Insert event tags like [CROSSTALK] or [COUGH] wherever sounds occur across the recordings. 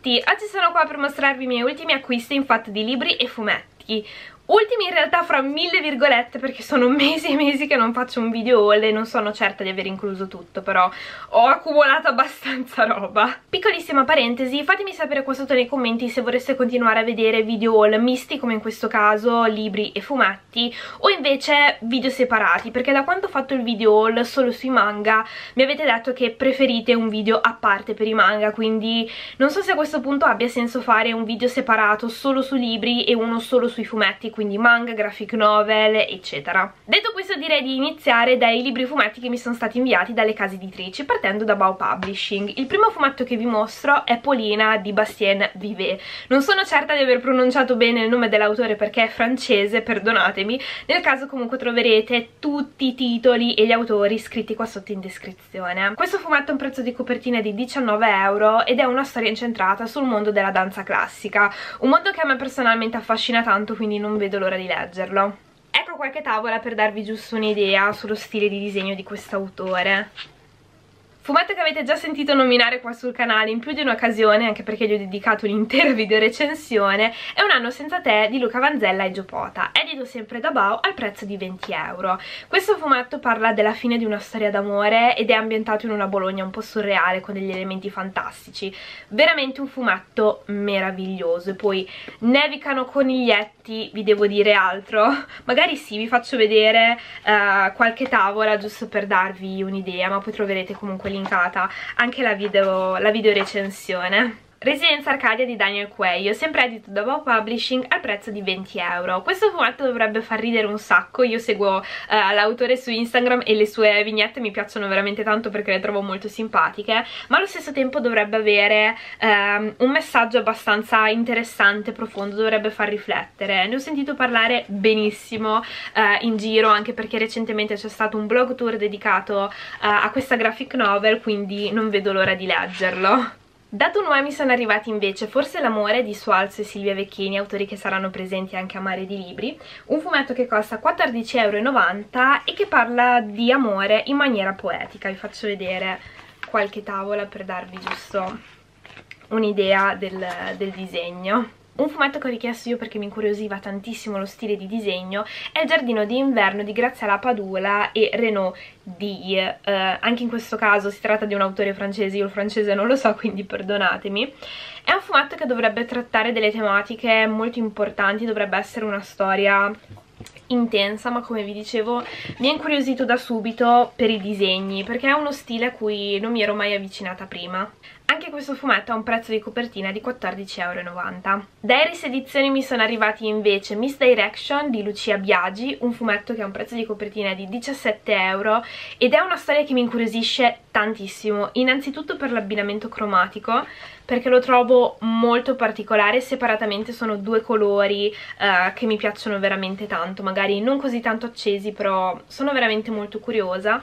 tutti, oggi sono qua per mostrarvi i miei ultimi acquisti in fatto di libri e fumetti Ultimi in realtà fra mille virgolette perché sono [LAUGHS] mesi e mesi che non faccio un video haul e non sono certa di aver incluso tutto però ho accumulato abbastanza roba. Piccolissima parentesi, fatemi sapere qua sotto nei commenti se vorreste continuare a vedere video haul misti come in questo caso, libri e fumetti o invece video separati perché da quando ho fatto il video haul solo sui manga mi avete detto che preferite un video a parte per i manga quindi non so se a questo punto abbia senso fare un video separato solo sui libri e uno solo sui fumetti quindi manga, graphic novel, eccetera. Detto questo direi di iniziare dai libri fumetti che mi sono stati inviati dalle case editrici, partendo da Bao Publishing. Il primo fumetto che vi mostro è Polina di Bastien Vivet. Non sono certa di aver pronunciato bene il nome dell'autore perché è francese, perdonatemi. Nel caso comunque troverete tutti i titoli e gli autori scritti qua sotto in descrizione. Questo fumetto ha un prezzo di copertina di 19 euro ed è una storia incentrata sul mondo della danza classica. Un mondo che a me personalmente affascina tanto, quindi non vedo l'ora di leggerlo. Ecco qualche tavola per darvi giusto un'idea sullo stile di disegno di quest'autore. Fumetto che avete già sentito nominare qua sul canale in più di un'occasione, anche perché gli ho dedicato un'intera [LAUGHS] video recensione, è Un anno senza te di Luca Vanzella e Giopota, edito sempre da Bao al prezzo di 20 euro. Questo fumetto parla della fine di una storia d'amore ed è ambientato in una Bologna un po' surreale con degli elementi fantastici. Veramente un fumetto meraviglioso e poi nevicano coniglietti, vi devo dire altro? [LAUGHS] Magari sì, vi faccio vedere uh, qualche tavola giusto per darvi un'idea, ma poi troverete comunque linkata anche la video, la video recensione Residenza Arcadia di Daniel Quayle, sempre edito da Bow Publishing al prezzo di 20 euro. Questo fumetto dovrebbe far ridere un sacco, io seguo uh, l'autore su Instagram e le sue vignette mi piacciono veramente tanto perché le trovo molto simpatiche, ma allo stesso tempo dovrebbe avere um, un messaggio abbastanza interessante, profondo, dovrebbe far riflettere. Ne ho sentito parlare benissimo uh, in giro, anche perché recentemente c'è stato un blog tour dedicato uh, a questa graphic novel, quindi non vedo l'ora di leggerlo. Da Tonoe mi sono arrivati invece Forse l'amore di Sualz e Silvia Vecchini, autori che saranno presenti anche a Mare di Libri, un fumetto che costa 14,90€ e che parla di amore in maniera poetica. Vi faccio vedere qualche tavola per darvi giusto un'idea del, del disegno. Un fumetto che ho richiesto io perché mi incuriosiva tantissimo lo stile di disegno è Il giardino d'inverno di Graziella Padula e Renaud Die. Uh, anche in questo caso si tratta di un autore francese, io il francese non lo so quindi perdonatemi. È un fumetto che dovrebbe trattare delle tematiche molto importanti, dovrebbe essere una storia intensa ma come vi dicevo mi ha incuriosito da subito per i disegni perché è uno stile a cui non mi ero mai avvicinata prima anche questo fumetto ha un prezzo di copertina di 14,90€. Da Iris Edizioni mi sono arrivati invece Misdirection di Lucia Biagi, un fumetto che ha un prezzo di copertina di 17€ ed è una storia che mi incuriosisce tantissimo, innanzitutto per l'abbinamento cromatico, perché lo trovo molto particolare, separatamente sono due colori uh, che mi piacciono veramente tanto, magari non così tanto accesi, però sono veramente molto curiosa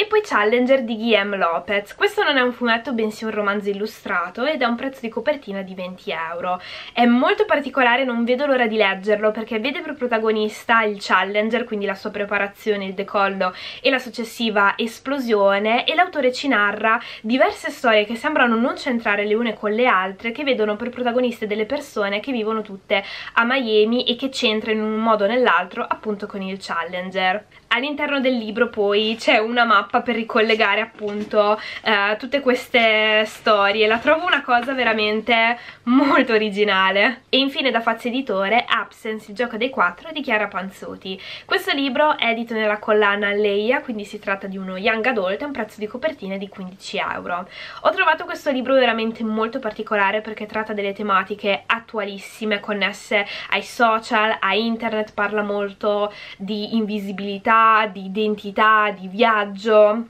e poi Challenger di Guillaume Lopez. Questo non è un fumetto bensì un romanzo illustrato ed ha un prezzo di copertina di 20 euro. È molto particolare, non vedo l'ora di leggerlo perché vede per protagonista il Challenger, quindi la sua preparazione, il decollo e la successiva esplosione e l'autore ci narra diverse storie che sembrano non centrare le une con le altre che vedono per protagoniste delle persone che vivono tutte a Miami e che c'entrano in un modo o nell'altro appunto con il Challenger. All'interno del libro poi c'è una mappa per ricollegare appunto eh, tutte queste storie, la trovo una cosa veramente molto originale. E infine da Fazio Editore, Absence, il gioco dei quattro di Chiara Panzotti. Questo libro è edito nella collana Leia, quindi si tratta di uno young adult, a un prezzo di copertina di 15 euro. Ho trovato questo libro veramente molto particolare perché tratta delle tematiche attualissime connesse ai social, a internet, parla molto di invisibilità, di identità, di viaggio.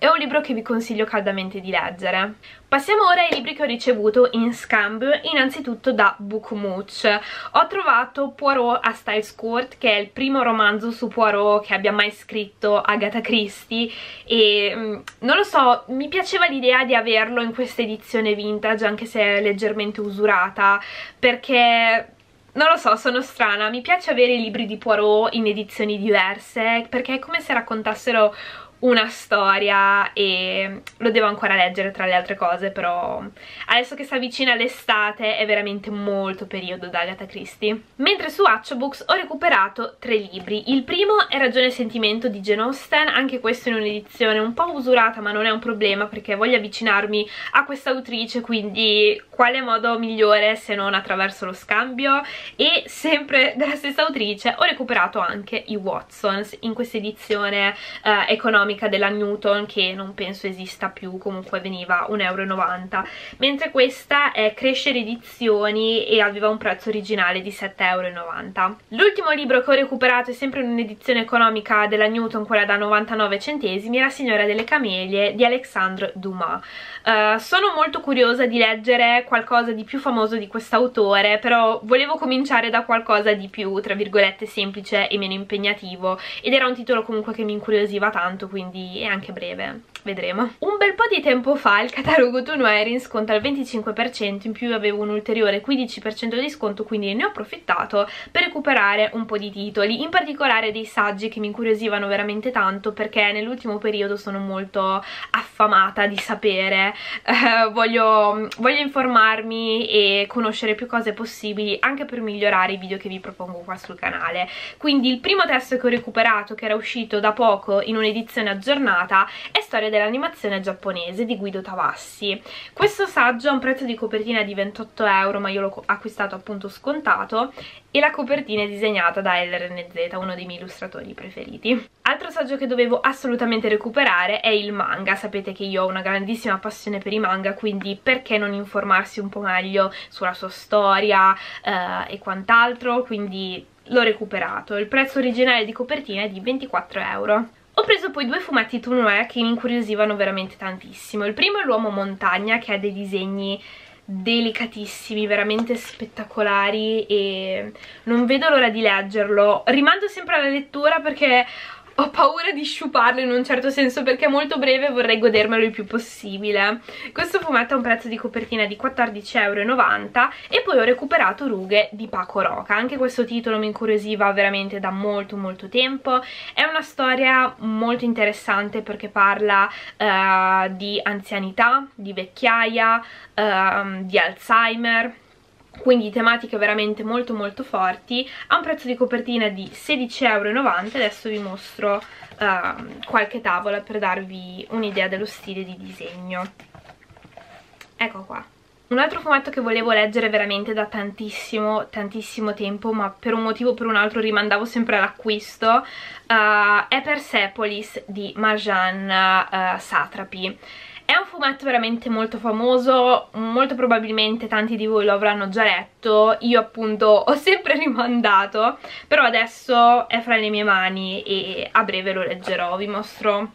È un libro che vi consiglio caldamente di leggere. Passiamo ora ai libri che ho ricevuto in scambio, innanzitutto da Bookmooch. Ho trovato Poirot a Styles Court, che è il primo romanzo su Poirot che abbia mai scritto Agatha Christie e mm, non lo so, mi piaceva l'idea di averlo in questa edizione vintage, anche se è leggermente usurata, perché non lo so, sono strana, mi piace avere i libri di Poirot in edizioni diverse perché è come se raccontassero una storia e lo devo ancora leggere tra le altre cose però adesso che si avvicina l'estate è veramente molto periodo da Agatha Christie. Mentre su Hatchabooks ho recuperato tre libri. Il primo è Ragione e Sentimento di Jane Austen anche questo in un'edizione un po' usurata ma non è un problema perché voglio avvicinarmi a questa autrice quindi quale modo migliore se non attraverso lo scambio? E sempre della stessa autrice ho recuperato anche i Watsons in questa edizione eh, economica economica della Newton che non penso esista più, comunque veniva 1,90€, mentre questa è Crescere Edizioni e aveva un prezzo originale di 7,90€. L'ultimo libro che ho recuperato è sempre un'edizione economica della Newton, quella da 99 centesimi, è La Signora delle Camelie di Alexandre Dumas. Uh, sono molto curiosa di leggere qualcosa di più famoso di quest'autore, però volevo cominciare da qualcosa di più, tra virgolette, semplice e meno impegnativo, ed era un titolo comunque che mi incuriosiva tanto, quindi quindi è anche breve vedremo. Un bel po' di tempo fa il catalogo Tuno era in sconto al 25%, in più avevo un ulteriore 15% di sconto, quindi ne ho approfittato per recuperare un po' di titoli, in particolare dei saggi che mi incuriosivano veramente tanto perché nell'ultimo periodo sono molto affamata di sapere, eh, voglio, voglio informarmi e conoscere più cose possibili anche per migliorare i video che vi propongo qua sul canale. Quindi il primo testo che ho recuperato, che era uscito da poco in un'edizione aggiornata, è Storia dell'animazione giapponese di Guido Tavassi. Questo saggio ha un prezzo di copertina di 28 euro, ma io l'ho acquistato appunto scontato, e la copertina è disegnata da LRNZ, uno dei miei illustratori preferiti. Altro saggio che dovevo assolutamente recuperare è il manga, sapete che io ho una grandissima passione per i manga, quindi perché non informarsi un po' meglio sulla sua storia eh, e quant'altro, quindi l'ho recuperato. Il prezzo originale di copertina è di 24 euro. Ho preso poi due fumetti Tournois che mi incuriosivano veramente tantissimo. Il primo è l'Uomo Montagna che ha dei disegni delicatissimi, veramente spettacolari e non vedo l'ora di leggerlo. Rimando sempre alla lettura perché ho paura di sciuparlo in un certo senso perché è molto breve e vorrei godermelo il più possibile. Questo fumetto ha un prezzo di copertina di 14,90€ e poi ho recuperato Rughe di Paco Roca. Anche questo titolo mi incuriosiva veramente da molto molto tempo. È una storia molto interessante perché parla uh, di anzianità, di vecchiaia, uh, di Alzheimer quindi tematiche veramente molto molto forti. Ha un prezzo di copertina di 16,90€ adesso vi mostro uh, qualche tavola per darvi un'idea dello stile di disegno. Ecco qua. Un altro fumetto che volevo leggere veramente da tantissimo, tantissimo tempo, ma per un motivo o per un altro rimandavo sempre all'acquisto, uh, è Persepolis di Marjan uh, Satrapi. È un fumetto veramente molto famoso, molto probabilmente tanti di voi lo avranno già letto, io appunto [LAUGHS] ho sempre rimandato, però adesso è fra le mie mani e a breve lo leggerò, vi mostro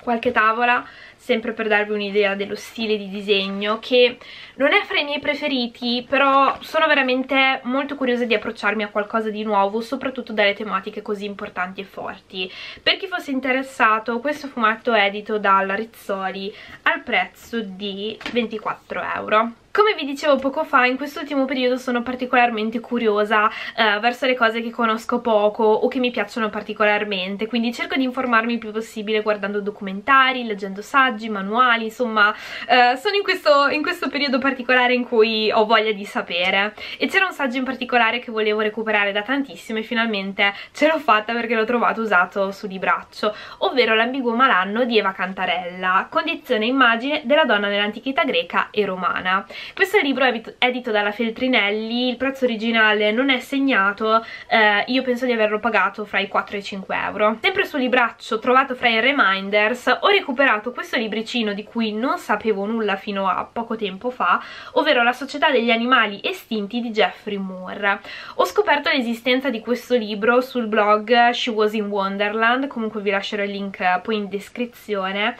qualche tavola sempre per darvi un'idea dello stile di disegno che non è fra i miei preferiti però sono veramente molto curiosa di approcciarmi a qualcosa di nuovo soprattutto dalle tematiche così importanti e forti. Per chi fosse interessato questo fumetto è edito dalla Rizzoli al prezzo di 24 euro come vi dicevo poco fa, in quest'ultimo periodo sono particolarmente curiosa eh, verso le cose che conosco poco o che mi piacciono particolarmente, quindi cerco di informarmi il più possibile guardando documentari, leggendo saggi, manuali, insomma eh, sono in questo, in questo periodo particolare in cui ho voglia di sapere. E c'era un saggio in particolare che volevo recuperare da tantissimo e finalmente ce l'ho fatta perché l'ho trovato usato su di braccio, ovvero l'ambiguo malanno di Eva Cantarella, condizione immagine della donna nell'antichità greca e romana. Questo libro è edito dalla Feltrinelli, il prezzo originale non è segnato, eh, io penso di averlo pagato fra i 4 e i 5 euro. Sempre sul libraccio trovato fra i Reminders ho recuperato questo libricino di cui non sapevo nulla fino a poco tempo fa, ovvero La società degli animali estinti di Jeffrey Moore. Ho scoperto l'esistenza di questo libro sul blog She Was in Wonderland, comunque vi lascerò il link poi in descrizione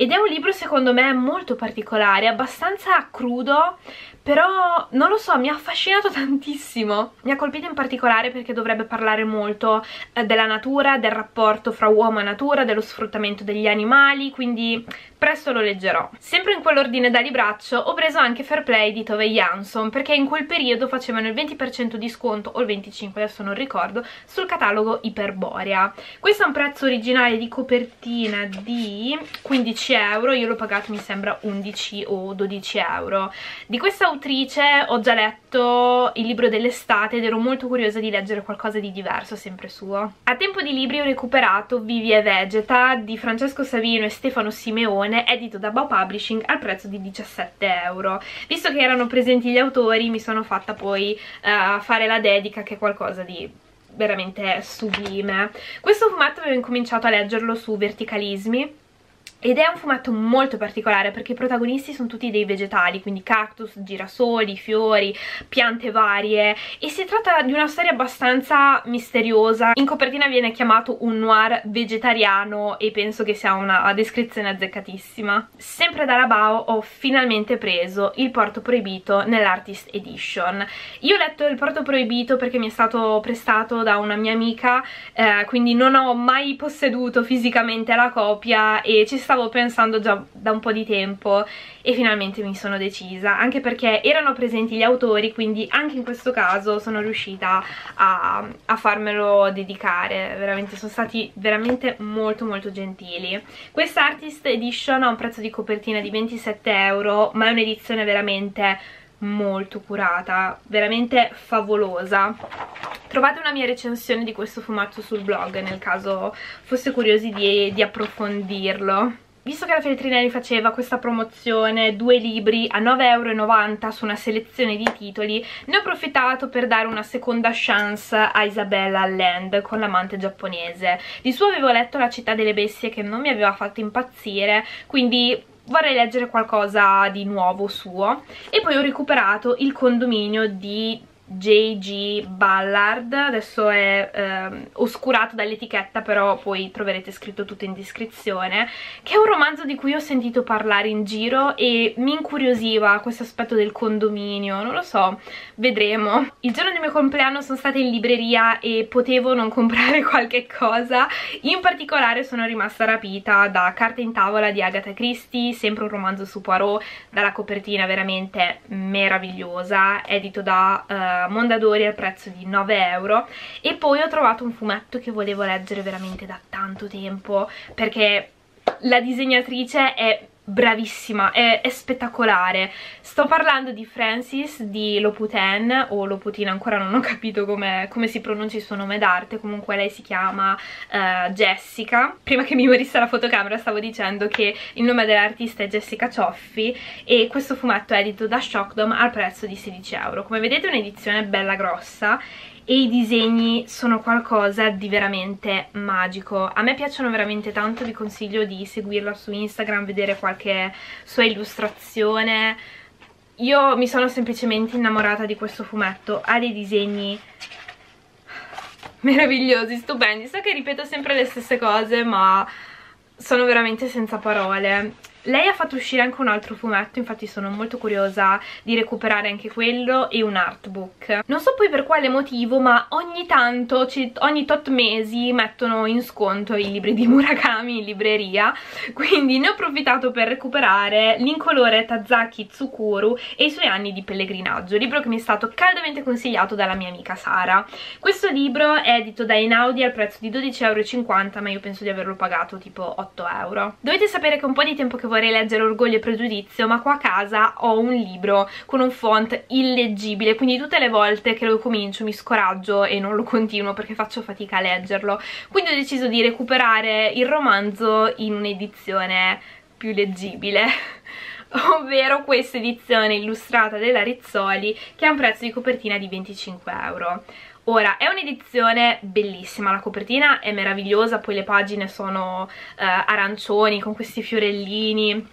ed è un libro secondo me molto particolare, abbastanza crudo, però non lo so, mi ha affascinato [LAUGHS] tantissimo. Mi ha colpito in particolare perché dovrebbe parlare molto eh, della natura, del rapporto fra uomo e natura, dello sfruttamento degli animali, quindi presto lo leggerò. Sempre in quell'ordine da libraccio ho preso anche Fair Play di Tove Jansson perché in quel periodo facevano il 20% di sconto o il 25% adesso non ricordo sul catalogo Iperborea. Questo ha un prezzo originale di copertina di 15 euro, io l'ho pagato mi sembra 11 o 12 euro. Di questa autrice ho già letto il libro dell'estate ed ero molto curiosa di leggere qualcosa di diverso, sempre suo. A tempo di libri ho recuperato Vivi e Vegeta di Francesco Savino e Stefano Simeone edizione edito da Bow Publishing al prezzo di 17 euro. Visto che erano presenti gli autori mi sono fatta poi uh, fare la dedica che è qualcosa di veramente sublime. Questo fumetto avevo incominciato a leggerlo su Verticalismi ed è un fumetto molto particolare perché i protagonisti sono tutti dei vegetali, quindi cactus, girasoli, fiori, piante varie e si tratta di una storia abbastanza misteriosa. In copertina viene chiamato un noir vegetariano e penso che sia una descrizione azzeccatissima. Sempre dalla Bao ho finalmente preso Il Porto Proibito nell'Artist Edition. Io ho letto Il Porto Proibito perché mi è stato prestato da una mia amica, eh, quindi non ho mai posseduto fisicamente la copia e ci sta stavo pensando già da un po' di tempo e finalmente mi sono decisa, anche perché erano presenti gli autori, quindi anche in questo caso sono riuscita a, a farmelo dedicare, veramente sono stati veramente molto molto gentili. Questa Artist Edition ha un prezzo di copertina di 27 euro, ma è un'edizione veramente molto curata, veramente favolosa. Trovate una mia recensione di questo fumetto sul blog nel caso foste curiosi di, di approfondirlo. Visto che la Feltrinelli faceva questa promozione, due libri a 9,90€ su una selezione di titoli, ne ho approfittato per dare una seconda chance a Isabella Land con l'amante giapponese. Di suo avevo letto La città delle bestie che non mi aveva fatto impazzire, quindi vorrei leggere qualcosa di nuovo suo. E poi ho recuperato il condominio di J.G. Ballard, adesso è eh, oscurato dall'etichetta però poi troverete scritto tutto in descrizione, che è un romanzo di cui ho sentito parlare in giro e mi incuriosiva questo aspetto del condominio, non lo so, vedremo. Il giorno del mio compleanno sono stata in libreria e potevo non comprare [LAUGHS] qualche cosa, in particolare sono rimasta rapita da Carta in tavola di Agatha Christie, sempre un romanzo su Poirot, dalla copertina veramente meravigliosa, edito da... Mondadori al prezzo di 9 euro. E poi ho trovato un fumetto che volevo leggere veramente da tanto tempo perché la disegnatrice è bravissima, è, è, spettacolare. Sto parlando di Francis di Loputin, o Loputin ancora non ho capito come, come si pronuncia il suo nome d'arte, comunque lei si chiama uh, Jessica. Prima che mi morisse la fotocamera stavo dicendo che il nome dell'artista è Jessica Cioffi e questo fumetto è edito da Shockdom al prezzo di 16 euro. Come vedete è un'edizione bella grossa e i disegni sono qualcosa di veramente magico. A me piacciono veramente tanto vi consiglio di seguirla su Instagram vedere qualche sua illustrazione. Io mi sono semplicemente innamorata di questo fumetto ha dei disegni meravigliosi, stupendi. So che ripeto sempre le stesse cose ma sono veramente senza parole lei ha fatto uscire anche un altro fumetto, infatti sono molto curiosa di recuperare anche quello e un artbook. Non so poi per quale motivo, ma ogni tanto, ogni tot mesi mettono in sconto i libri di Murakami in libreria, quindi ne ho approfittato per recuperare l'incolore Tazaki Tsukuru e i suoi anni di pellegrinaggio, libro che mi è stato caldamente consigliato dalla mia amica Sara. Questo libro è edito da Inaudi al prezzo di 12,50€, ma io penso di averlo pagato tipo 8 euro. Dovete sapere che un po' di tempo che vorrei leggere Orgoglio e Pregiudizio ma qua a casa ho un libro con un font illeggibile quindi tutte le volte che lo comincio mi scoraggio e non lo continuo perché faccio fatica a leggerlo. Quindi ho deciso di recuperare il romanzo in un'edizione più leggibile [LAUGHS] ovvero questa edizione illustrata della Rizzoli che ha un prezzo di copertina di 25 euro Ora, è un'edizione bellissima, la copertina è meravigliosa, poi le pagine sono eh, arancioni con questi fiorellini,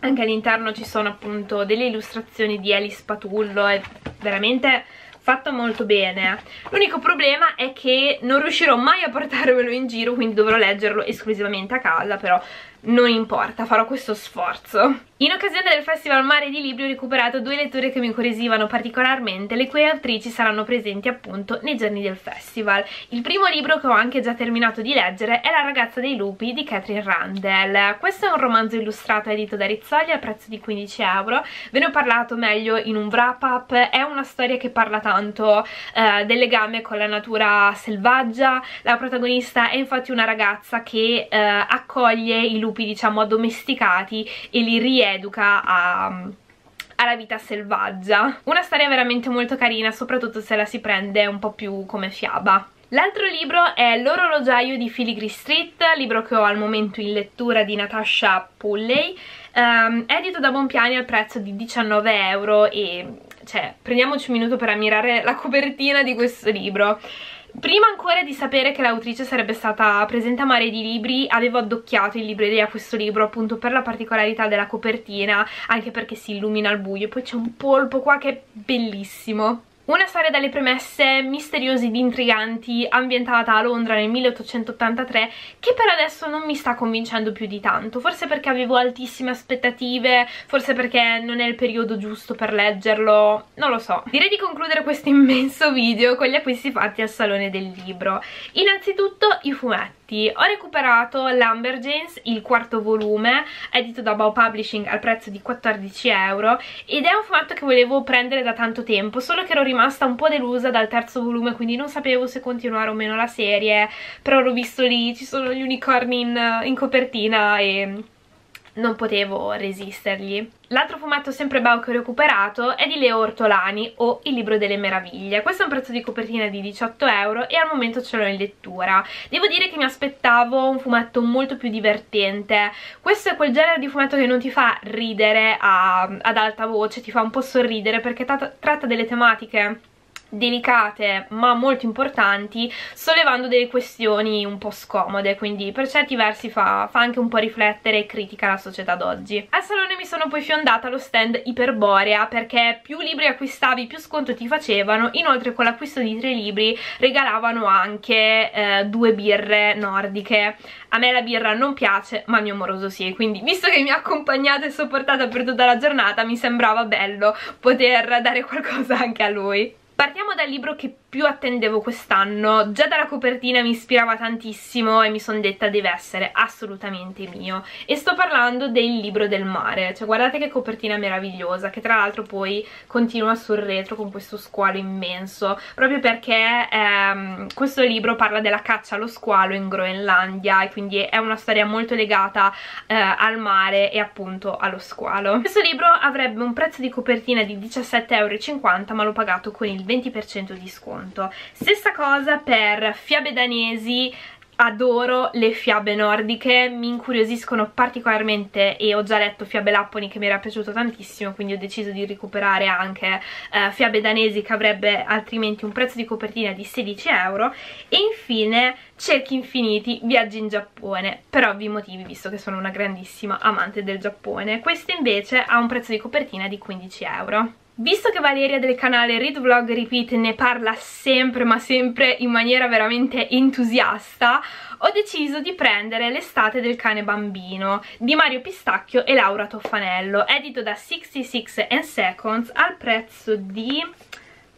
anche all'interno ci sono appunto delle illustrazioni di Eli Spatullo, è veramente fatto molto bene l'unico problema è che non riuscirò mai a portarmelo in giro quindi dovrò leggerlo esclusivamente a casa però non importa, farò questo sforzo. In occasione del Festival Mare di Libri ho recuperato due letture che mi incuriosivano particolarmente, le cui autrici saranno presenti appunto nei giorni del festival. Il primo libro che ho anche già terminato di leggere è La ragazza dei lupi di Catherine Randall. Questo è un romanzo illustrato edito da Rizzoli al prezzo di 15 euro, ve ne ho parlato meglio in un wrap up, è una storia che parla tanto eh, del legame con la natura selvaggia, la protagonista è infatti una ragazza che eh, accoglie i lupi diciamo addomesticati e li riesce educa a alla vita selvaggia. Una storia veramente molto carina, soprattutto se la si prende un po' più come fiaba. L'altro libro è L'orologiaio di Filigree Street, libro che ho al momento in lettura di Natasha Pulley, um, edito da Bonpiani al prezzo di 19 euro e cioè prendiamoci un minuto per ammirare la copertina di questo libro. Prima ancora di sapere che l'autrice sarebbe stata presente a Mare di Libri, avevo addocchiato in libreria questo libro appunto per la particolarità della copertina, anche perché si illumina al buio, poi c'è un polpo qua che è bellissimo. Una storia dalle premesse misteriose ed intriganti ambientata a Londra nel 1883 che per adesso non mi sta convincendo più di tanto, forse perché avevo altissime aspettative, forse perché non è il periodo giusto per leggerlo, non lo so. Direi di concludere questo immenso video con gli acquisti fatti al Salone del Libro. Innanzitutto i fumetti fumetti ho recuperato Lumberjanes, il quarto volume edito da Bow Publishing al prezzo di 14 euro ed è un fumetto che volevo prendere da tanto tempo solo che ero rimasta un po' delusa dal terzo volume quindi non sapevo se continuare o meno la serie però l'ho visto lì, ci sono gli unicorni in, in copertina e non potevo resistergli. L'altro fumetto sempre bello che ho recuperato è di Leo Ortolani o Il libro delle meraviglie. Questo è un prezzo di copertina di 18 euro e al momento ce l'ho in lettura. Devo dire che mi aspettavo un fumetto molto più divertente. Questo è quel genere di fumetto che non ti fa ridere a, ad alta voce, ti fa un po' sorridere perché tratta delle tematiche delicate ma molto importanti sollevando delle questioni un po' scomode quindi per certi versi fa, fa anche un po' riflettere e critica la società d'oggi. Al salone mi sono poi fiondata allo stand Iperborea perché più libri acquistavi più sconto ti facevano. Inoltre con l'acquisto di tre libri regalavano anche eh, due birre nordiche. A me la birra non piace ma mio moroso sì. Quindi visto che mi ha accompagnata e sopportata per tutta la giornata mi sembrava bello poter dare qualcosa anche a lui Partiamo dal libro che più attendevo quest'anno, già dalla copertina mi ispirava tantissimo e mi sono detta deve essere assolutamente mio e sto parlando del libro del mare, cioè guardate che copertina meravigliosa che tra l'altro poi continua sul retro con questo squalo immenso proprio perché ehm, questo libro parla della caccia allo squalo in Groenlandia e quindi è una storia molto legata eh, al mare e appunto allo squalo. Questo libro avrebbe un prezzo di copertina di 17,50 euro ma l'ho pagato con il 20% di sconto. Stessa cosa per fiabe danesi. Adoro le fiabe nordiche, mi incuriosiscono particolarmente e ho già letto fiabe lapponi che mi era piaciuto tantissimo quindi ho deciso di recuperare anche eh, fiabe danesi che avrebbe altrimenti un prezzo di copertina di 16 euro. E infine cerchi infiniti, viaggi in Giappone per ovvi motivi visto che sono una grandissima amante del Giappone. Questo invece ha un prezzo di copertina di 15 euro Visto che Valeria del canale Read Vlog Repeat ne parla sempre ma sempre in maniera veramente entusiasta ho deciso di prendere L'estate del cane bambino di Mario Pistacchio e Laura Toffanello edito da 66 and Seconds al prezzo di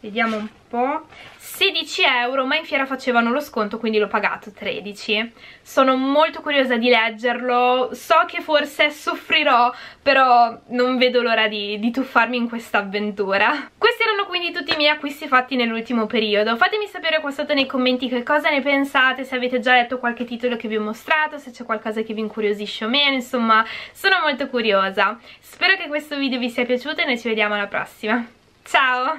vediamo un po' 16 euro ma in fiera facevano lo sconto quindi l'ho pagato 13 sono molto curiosa di leggerlo. So che forse soffrirò però non vedo l'ora di, di tuffarmi in questa avventura. Questi erano quindi tutti i miei acquisti fatti nell'ultimo periodo. Fatemi sapere qua sotto nei commenti che cosa ne pensate se avete già letto qualche titolo che vi ho mostrato se c'è qualcosa che vi incuriosisce o meno insomma sono molto curiosa. Spero che questo video vi sia piaciuto e noi ci vediamo alla prossima. Ciao